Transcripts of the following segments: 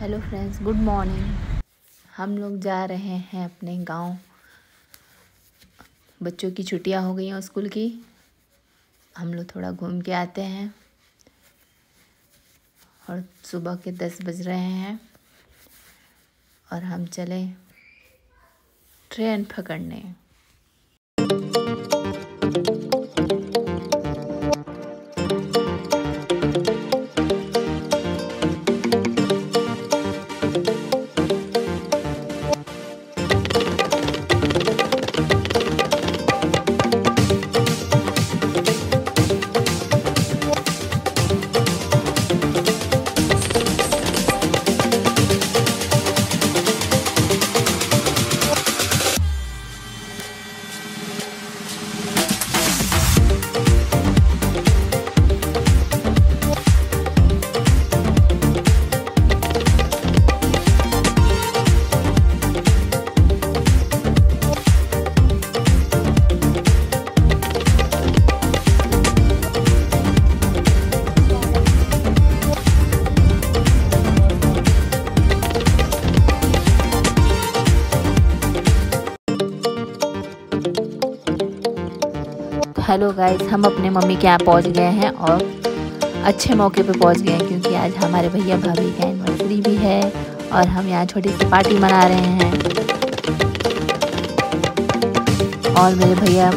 Hello friends good morning हम लोग जा रहे हैं अपने गाँव। बच्चों की छुट्टियाँ हो गई हैं स्कूल की। हम लोग थोड़ा घूम के आते हैं। और सुबह के दस बज रहे हैं। और हम चले ट्रेन पकड़ने। हेलो गाइस, हम अपने मम्मी के यहाँ पहुँच गए हैं और अच्छे मौके पे पहुँच गए हैं क्योंकि आज हमारे भैया भाभी का एनिवर्सरी भी है और हम यहाँ छोटी सी पार्टी मना रहे हैं। और मेरे भैया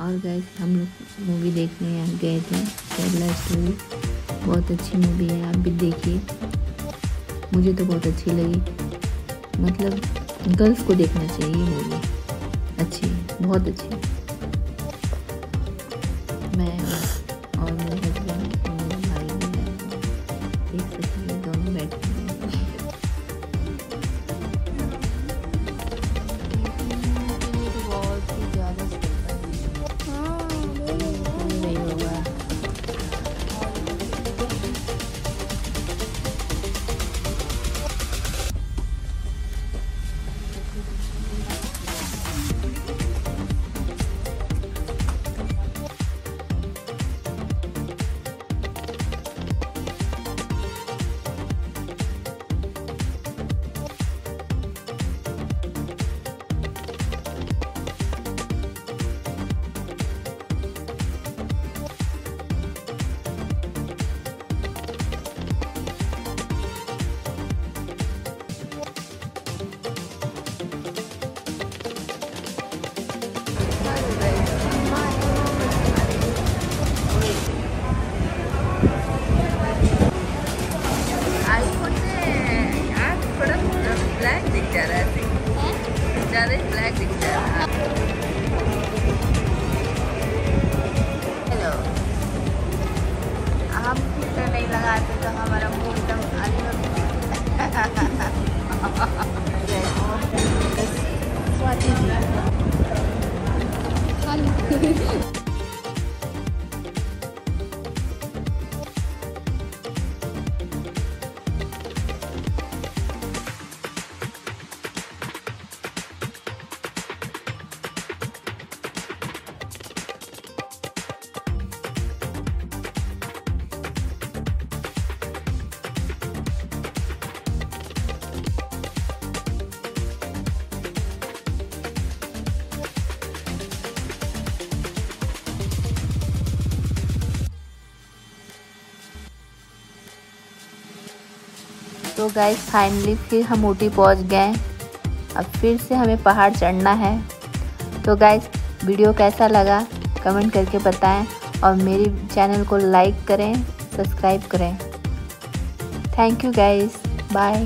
और गए हम लोग मूवी देखने गए थे केरला स्टोरी बहुत अच्छी मूवी है, आप भी देखिए। मुझे तो बहुत अच्छी लगी। मतलब गर्ल्स को देखना चाहिए मूवी अच्छी, बहुत अच्छी। मैं और मेरे है ज़्यादा ही ब्लैक दिख जा रहा है हेलो हम फ़िल्टर नहीं लगाते तो हमारा मुँह एकदम स्वाति तो गाइस फाइनली फिर हम ऊटी पहुँच गए अब फिर से हमें पहाड़ चढ़ना है। तो गाइस वीडियो कैसा लगा? कमेंट करके बताएँ और मेरे चैनल को लाइक करें सब्सक्राइब करें। Thank you guys bye